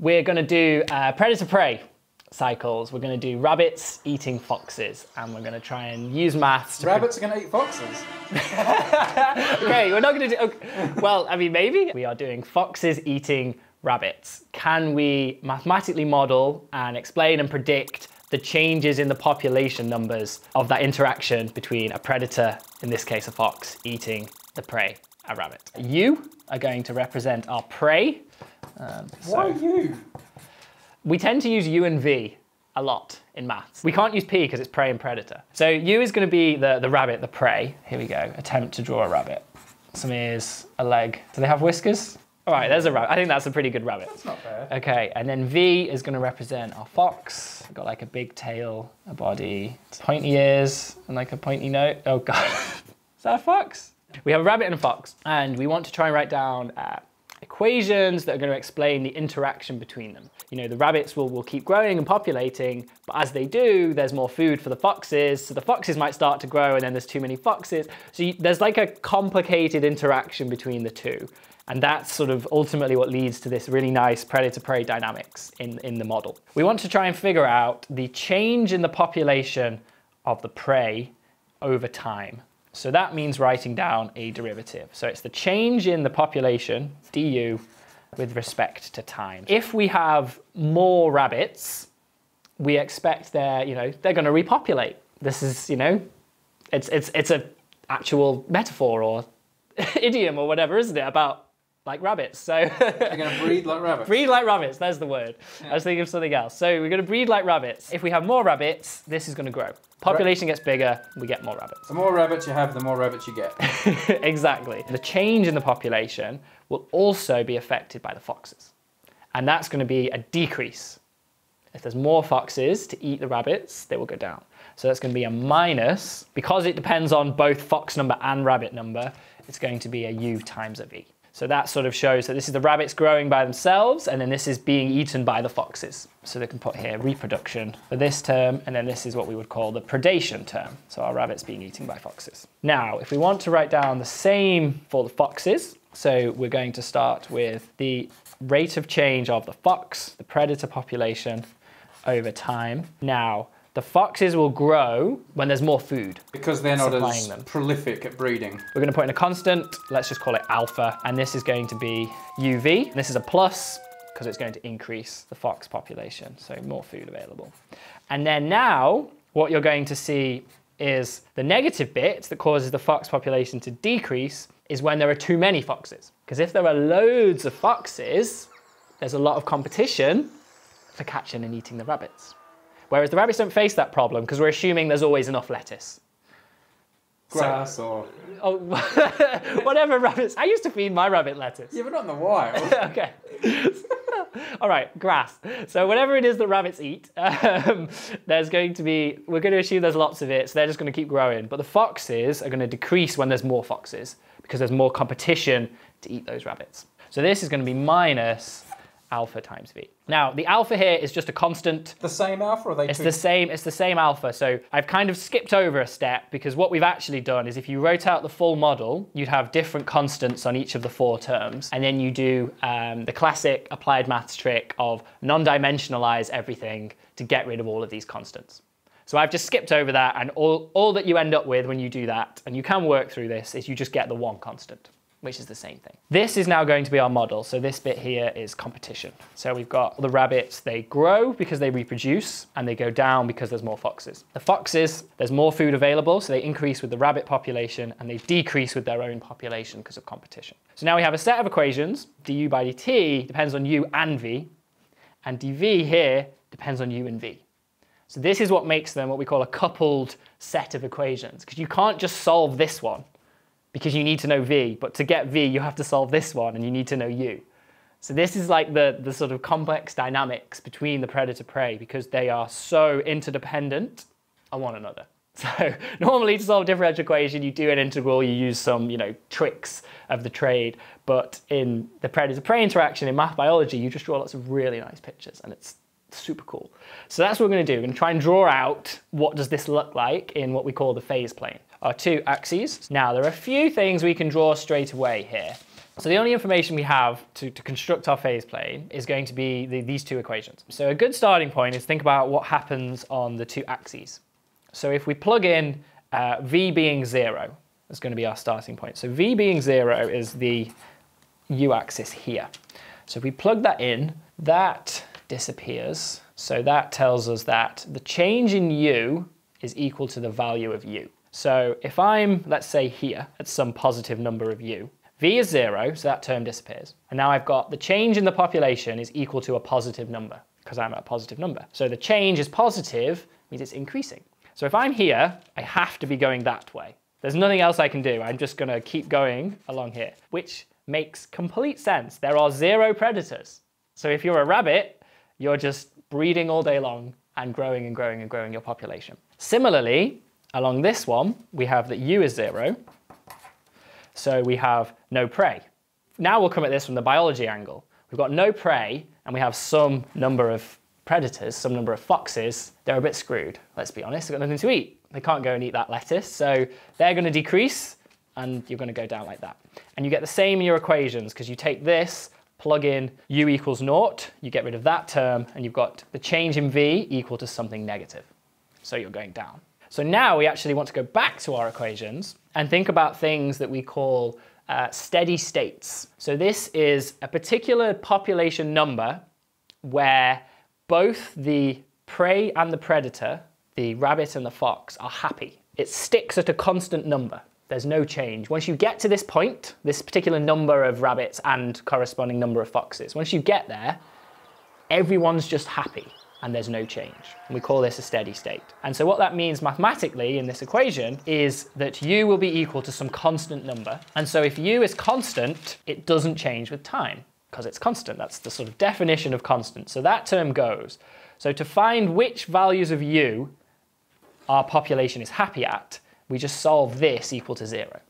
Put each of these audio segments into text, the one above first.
we're going to do uh, predator-prey cycles. We're going to do rabbits eating foxes, and we're going to try and use maths to... Rabbits are going to eat foxes. okay, we're not going to do... Okay. Well, I mean, maybe. We are doing foxes eating rabbits. Can we mathematically model and explain and predict the changes in the population numbers of that interaction between a predator, in this case a fox, eating the prey, a rabbit? You are going to represent our prey. Um, Why you? We tend to use U and V a lot in maths. We can't use P because it's prey and predator. So U is going to be the, the rabbit, the prey. Here we go. Attempt to draw a rabbit. Some ears, a leg. Do they have whiskers? All right, there's a rabbit. I think that's a pretty good rabbit. That's not fair. Okay, and then V is going to represent our fox. We've got like a big tail, a body, pointy ears, and like a pointy nose. Oh God, is that a fox? We have a rabbit and a fox, and we want to try and write down uh, equations that are going to explain the interaction between them. You know, the rabbits will, will keep growing and populating, but as they do, there's more food for the foxes, so the foxes might start to grow and then there's too many foxes. So you, there's like a complicated interaction between the two. And that's sort of ultimately what leads to this really nice predator-prey dynamics in, in the model. We want to try and figure out the change in the population of the prey over time. So that means writing down a derivative. So it's the change in the population, du, with respect to time. If we have more rabbits, we expect they're, you know, they're going to repopulate. This is, you know, it's, it's, it's a actual metaphor or idiom or whatever, isn't it, about like rabbits. So they're going to breed like rabbits. Breed like rabbits. There's the word. Yeah. I was thinking of something else. So we're going to breed like rabbits. If we have more rabbits, this is going to grow. Population gets bigger, we get more rabbits. The more rabbits you have, the more rabbits you get. exactly. The change in the population will also be affected by the foxes. And that's going to be a decrease. If there's more foxes to eat the rabbits, they will go down. So that's going to be a minus. Because it depends on both fox number and rabbit number, it's going to be a u times a v. So that sort of shows that this is the rabbits growing by themselves and then this is being eaten by the foxes. So they can put here reproduction for this term and then this is what we would call the predation term. So our rabbits being eaten by foxes. Now, if we want to write down the same for the foxes, so we're going to start with the rate of change of the fox, the predator population over time. Now, the foxes will grow when there's more food. Because they're not as them. prolific at breeding. We're going to put in a constant, let's just call it alpha, and this is going to be UV. This is a plus because it's going to increase the fox population, so more food available. And then now, what you're going to see is the negative bit that causes the fox population to decrease is when there are too many foxes. Because if there are loads of foxes, there's a lot of competition for catching and eating the rabbits. Whereas the rabbits don't face that problem because we're assuming there's always enough lettuce. Grass so, or... Oh, whatever rabbits. I used to feed my rabbit lettuce. Yeah, but not in the wild. okay. All right, grass. So whatever it is that rabbits eat, um, there's going to be, we're going to assume there's lots of it, so they're just going to keep growing. But the foxes are going to decrease when there's more foxes because there's more competition to eat those rabbits. So this is going to be minus alpha times v. Now, the alpha here is just a constant. The same alpha, or they It's two? the same, it's the same alpha. So I've kind of skipped over a step because what we've actually done is if you wrote out the full model, you'd have different constants on each of the four terms. And then you do um, the classic applied maths trick of non-dimensionalize everything to get rid of all of these constants. So I've just skipped over that and all, all that you end up with when you do that, and you can work through this, is you just get the one constant which is the same thing. This is now going to be our model. So this bit here is competition. So we've got the rabbits, they grow because they reproduce and they go down because there's more foxes. The foxes, there's more food available, so they increase with the rabbit population and they decrease with their own population because of competition. So now we have a set of equations, du by dt depends on u and v, and dv here depends on u and v. So this is what makes them what we call a coupled set of equations, because you can't just solve this one because you need to know V, but to get V, you have to solve this one and you need to know U. So this is like the, the sort of complex dynamics between the predator-prey because they are so interdependent on one another. So normally to solve a differential equation, you do an integral, you use some, you know, tricks of the trade. But in the predator-prey interaction in math biology, you just draw lots of really nice pictures and it's super cool. So that's what we're gonna do. We're gonna try and draw out what does this look like in what we call the phase plane our two axes. Now, there are a few things we can draw straight away here. So the only information we have to, to construct our phase plane is going to be the, these two equations. So a good starting point is think about what happens on the two axes. So if we plug in uh, v being zero, that's going to be our starting point. So v being zero is the u-axis here. So if we plug that in, that disappears. So that tells us that the change in u is equal to the value of u. So if I'm, let's say here, at some positive number of u, v is zero, so that term disappears. And now I've got the change in the population is equal to a positive number, because I'm at a positive number. So the change is positive, means it's increasing. So if I'm here, I have to be going that way. There's nothing else I can do. I'm just going to keep going along here, which makes complete sense. There are zero predators. So if you're a rabbit, you're just breeding all day long and growing and growing and growing your population. Similarly, along this one, we have that u is zero. So we have no prey. Now we'll come at this from the biology angle. We've got no prey and we have some number of predators, some number of foxes. They're a bit screwed, let's be honest. They've got nothing to eat. They can't go and eat that lettuce. So they're going to decrease and you're going to go down like that. And you get the same in your equations because you take this, plug in u equals naught, you get rid of that term, and you've got the change in v equal to something negative. So you're going down. So now we actually want to go back to our equations and think about things that we call uh, steady states. So this is a particular population number where both the prey and the predator, the rabbit and the fox, are happy. It sticks at a constant number. There's no change. Once you get to this point, this particular number of rabbits and corresponding number of foxes, once you get there, everyone's just happy and there's no change. We call this a steady state. And so what that means mathematically in this equation is that u will be equal to some constant number. And so if u is constant, it doesn't change with time because it's constant. That's the sort of definition of constant. So that term goes. So to find which values of u our population is happy at, we just solve this equal to zero.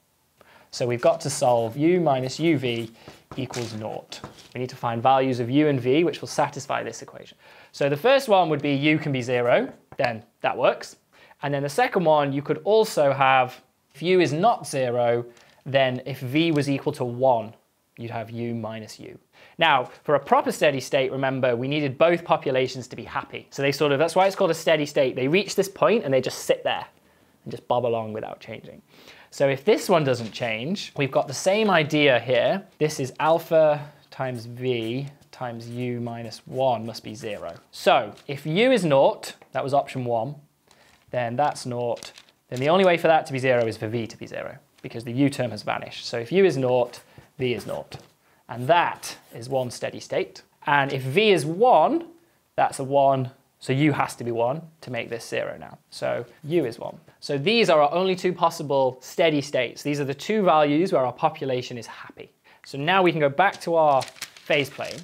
So we've got to solve u minus uv equals naught. We need to find values of u and v which will satisfy this equation. So the first one would be u can be zero, then that works. And then the second one, you could also have, if u is not zero, then if v was equal to one, you'd have u minus u. Now, for a proper steady state, remember, we needed both populations to be happy. So they sort of, that's why it's called a steady state. They reach this point and they just sit there and just bob along without changing. So if this one doesn't change, we've got the same idea here. This is alpha times v times u minus 1 must be 0. So if u is naught, that was option 1, then that's naught. Then the only way for that to be 0 is for v to be 0, because the u term has vanished. So if u is naught, v is naught. And that is one steady state. And if v is 1, that's a 1, so u has to be 1 to make this 0 now. So u is 1. So these are our only two possible steady states. These are the two values where our population is happy. So now we can go back to our phase plane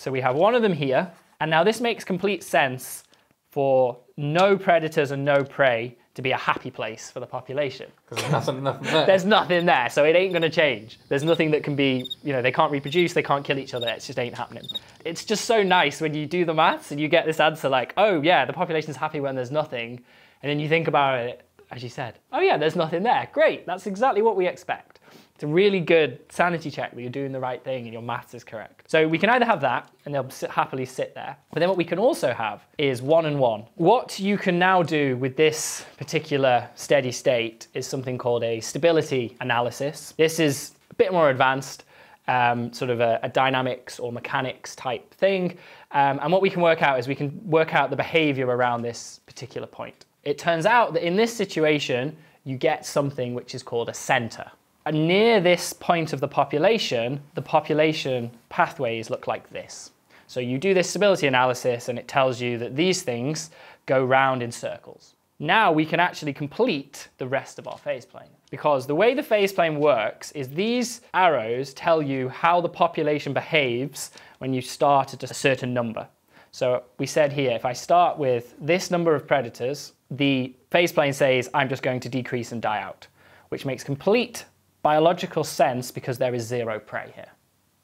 so we have one of them here. And now this makes complete sense for no predators and no prey to be a happy place for the population. Because there's nothing, nothing there. There's nothing there, so it ain't going to change. There's nothing that can be, you know, they can't reproduce, they can't kill each other, it just ain't happening. It's just so nice when you do the maths and you get this answer like, oh yeah, the population's happy when there's nothing. And then you think about it, as you said, oh yeah, there's nothing there. Great, that's exactly what we expect. It's a really good sanity check that you're doing the right thing and your maths is correct. So we can either have that and they'll sit, happily sit there. But then what we can also have is one and one. What you can now do with this particular steady state is something called a stability analysis. This is a bit more advanced. Um, sort of a, a, dynamics or mechanics type thing. Um, and what we can work out is we can work out the behavior around this particular point. It turns out that in this situation, you get something which is called a center near this point of the population, the population pathways look like this. So you do this stability analysis and it tells you that these things go round in circles. Now we can actually complete the rest of our phase plane. Because the way the phase plane works is these arrows tell you how the population behaves when you start at a certain number. So we said here, if I start with this number of predators, the phase plane says I'm just going to decrease and die out, which makes complete biological sense because there is zero prey here.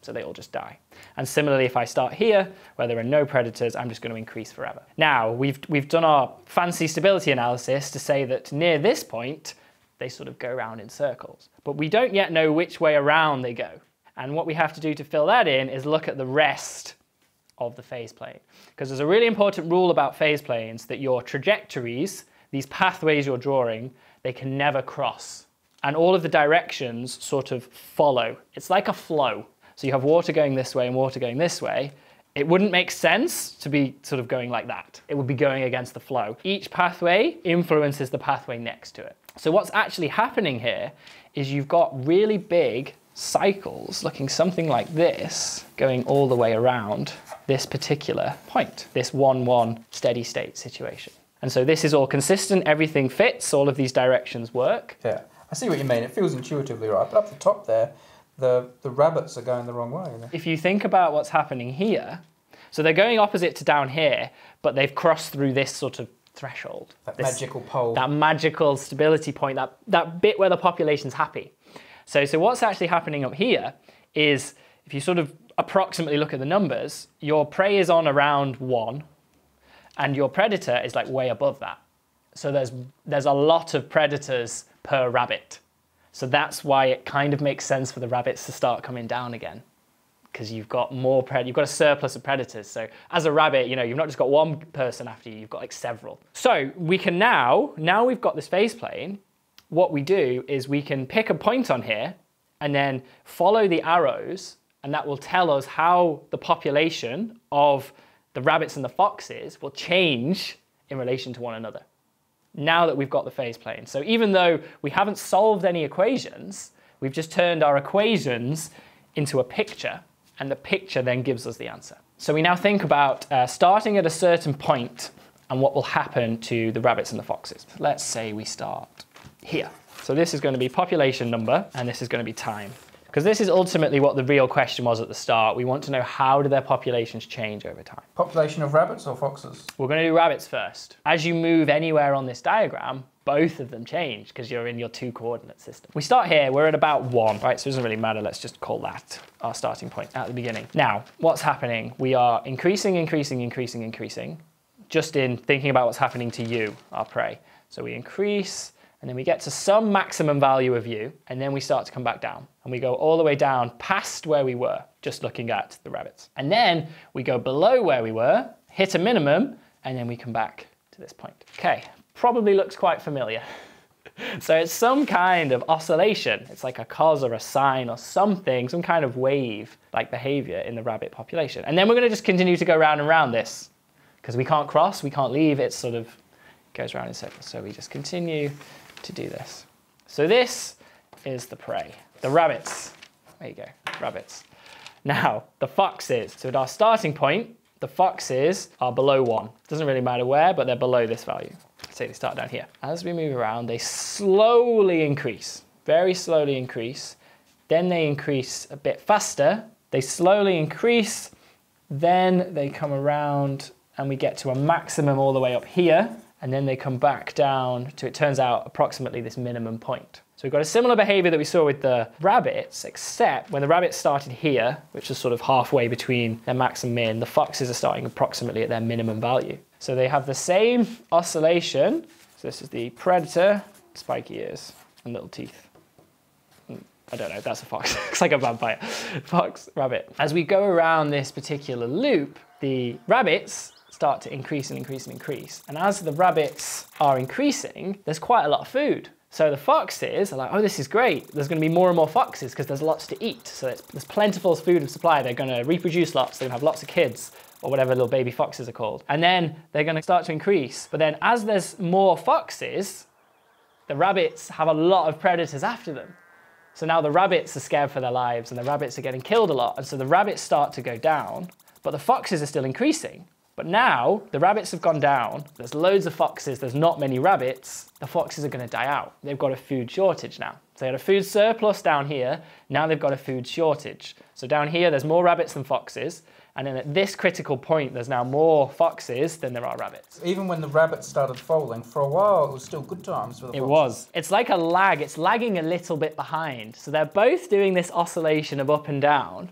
So they all just die. And similarly, if I start here, where there are no predators, I'm just going to increase forever. Now, we've, we've done our fancy stability analysis to say that near this point, they sort of go around in circles. But we don't yet know which way around they go. And what we have to do to fill that in is look at the rest of the phase plane. Because there's a really important rule about phase planes that your trajectories, these pathways you're drawing, they can never cross. And all of the directions sort of follow. It's like a flow. So you have water going this way and water going this way. It wouldn't make sense to be sort of going like that. It would be going against the flow. Each pathway influences the pathway next to it. So what's actually happening here is you've got really big cycles looking something like this going all the way around this particular point, this 1-1 steady state situation. And so this is all consistent, everything fits, all of these directions work. Yeah, I see what you mean. It feels intuitively right, but up the top there, the, the rabbits are going the wrong way. If you think about what's happening here, so they're going opposite to down here, but they've crossed through this sort of threshold. That this, magical pole. That magical stability point, that, that bit where the population's happy. So, so what's actually happening up here is if you sort of approximately look at the numbers, your prey is on around one and your predator is like way above that. So there's, there's a lot of predators per rabbit. So that's why it kind of makes sense for the rabbits to start coming down again because you've got more pred- you've got a surplus of predators. So as a rabbit, you know, you've not just got one person after you, you've got like several. So we can now, now we've got this phase plane, what we do is we can pick a point on here and then follow the arrows and that will tell us how the population of the rabbits and the foxes will change in relation to one another now that we've got the phase plane. So even though we haven't solved any equations, we've just turned our equations into a picture and the picture then gives us the answer. So we now think about uh, starting at a certain point and what will happen to the rabbits and the foxes. Let's say we start here. So this is going to be population number and this is going to be time. Because this is ultimately what the real question was at the start. We want to know how do their populations change over time. Population of rabbits or foxes? We're going to do rabbits first. As you move anywhere on this diagram, both of them change because you're in your two coordinate system. We start here, we're at about one, right? So it doesn't really matter, let's just call that our starting point at the beginning. Now, what's happening? We are increasing, increasing, increasing, increasing, just in thinking about what's happening to you, our prey. So we increase, and then we get to some maximum value of u, and then we start to come back down. And we go all the way down past where we were, just looking at the rabbits. And then we go below where we were, hit a minimum, and then we come back to this point. Okay, probably looks quite familiar. so it's some kind of oscillation. It's like a cos or a sine or something, some kind of wave-like behavior in the rabbit population. And then we're gonna just continue to go round and round this because we can't cross, we can't leave, it sort of goes around in circles. So we just continue to do this. So this is the prey, the rabbits. There you go, rabbits. Now, the foxes. So at our starting point, the foxes are below one. Doesn't really matter where, but they're below this value. Say they start down here. As we move around, they slowly increase, very slowly increase. Then they increase a bit faster. They slowly increase. Then they come around and we get to a maximum all the way up here and then they come back down to, it turns out, approximately this minimum point. So we've got a similar behavior that we saw with the rabbits, except when the rabbits started here, which is sort of halfway between their max and min, the foxes are starting approximately at their minimum value. So they have the same oscillation. So this is the predator, spiky ears and little teeth. Hmm, I don't know, that's a fox. Looks like a vampire. Fox, rabbit. As we go around this particular loop, the rabbits start to increase and increase and increase. And as the rabbits are increasing, there's quite a lot of food. So the foxes are like, oh, this is great. There's going to be more and more foxes because there's lots to eat. So there's plentiful food and supply. They're going to reproduce lots. They're to have lots of kids or whatever little baby foxes are called. And then they're going to start to increase. But then as there's more foxes, the rabbits have a lot of predators after them. So now the rabbits are scared for their lives and the rabbits are getting killed a lot. And so the rabbits start to go down, but the foxes are still increasing. But now the rabbits have gone down, there's loads of foxes, there's not many rabbits, the foxes are gonna die out. They've got a food shortage now. So they had a food surplus down here, now they've got a food shortage. So down here there's more rabbits than foxes, and then at this critical point there's now more foxes than there are rabbits. Even when the rabbits started foaling, for a while it was still good times for the foxes. It foxes. was. It's like a lag, it's lagging a little bit behind. So they're both doing this oscillation of up and down,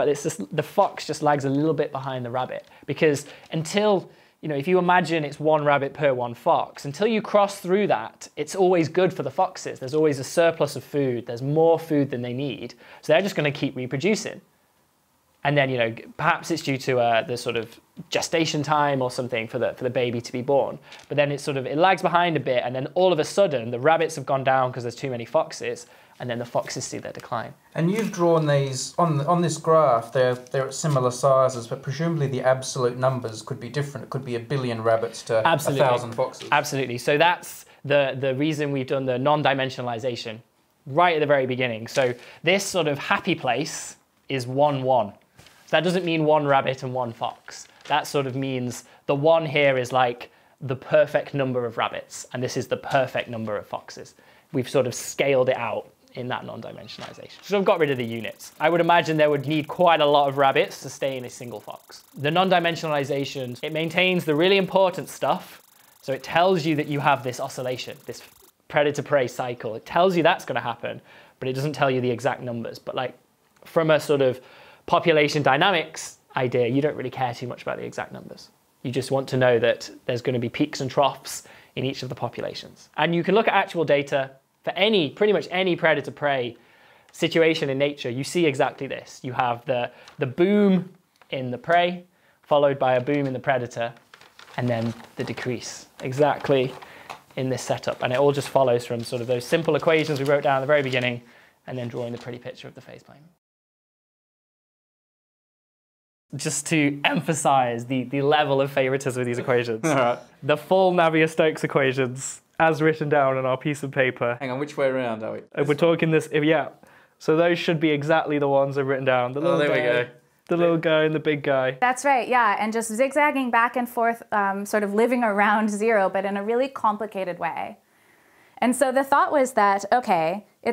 but it's just the fox just lags a little bit behind the rabbit because until you know, if you imagine it's one rabbit per one fox, until you cross through that, it's always good for the foxes. There's always a surplus of food. There's more food than they need. So they're just going to keep reproducing. And then, you know, perhaps it's due to uh, the sort of gestation time or something for the, for the baby to be born. But then it sort of, it lags behind a bit. And then all of a sudden, the rabbits have gone down because there's too many foxes and then the foxes see their decline. And you've drawn these on on this graph. They're they're at similar sizes, but presumably the absolute numbers could be different. It could be a billion rabbits to Absolutely. a thousand foxes. Absolutely. So that's the the reason we've done the non-dimensionalization right at the very beginning. So this sort of happy place is one one. So that doesn't mean one rabbit and one fox. That sort of means the one here is like the perfect number of rabbits, and this is the perfect number of foxes. We've sort of scaled it out in that non-dimensionalization. So I've got rid of the units. I would imagine there would need quite a lot of rabbits to stay in a single fox. The non-dimensionalization, it maintains the really important stuff. So it tells you that you have this oscillation, this predator-prey cycle. It tells you that's gonna happen, but it doesn't tell you the exact numbers. But like from a sort of population dynamics idea, you don't really care too much about the exact numbers. You just want to know that there's going to be peaks and troughs in each of the populations. And you can look at actual data for any, pretty much any predator prey situation in nature, you see exactly this. You have the, the boom in the prey, followed by a boom in the predator, and then the decrease, exactly in this setup. And it all just follows from sort of those simple equations we wrote down at the very beginning, and then drawing the pretty picture of the phase plane. Just to emphasize the, the level of favoritism of these equations. The full Navier-Stokes equations as written down on our piece of paper. Hang on, which way around are we? If we're talking this, if, yeah. So those should be exactly the ones I've written down. The oh, little oh, there guy, we go. The little guy and the big guy. That's right, yeah. And just zigzagging back and forth, um, sort of living around zero, but in a really complicated way. And so the thought was that, okay, it,